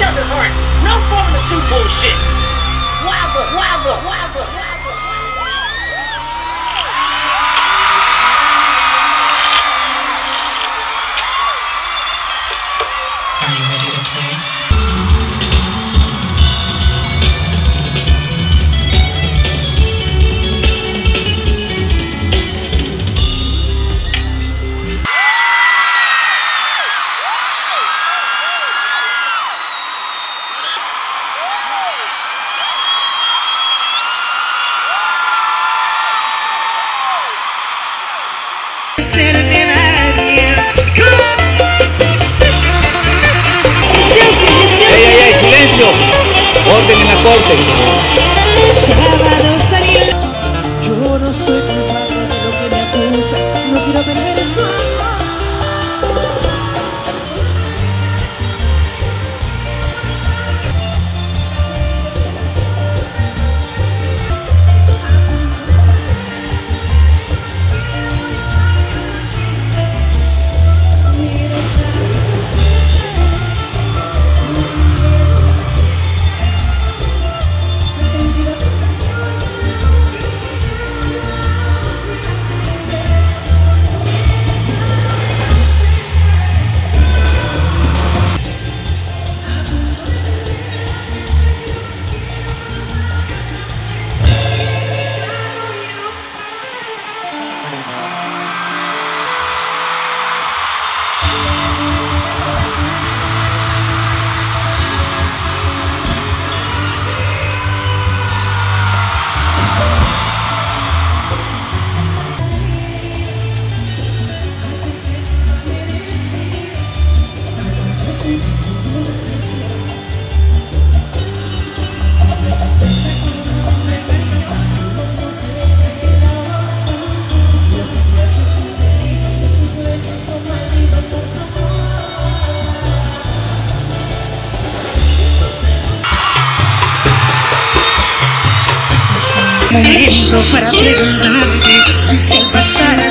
Kevin Hart. No form of fuerte. Momento para preguntarte si se pasara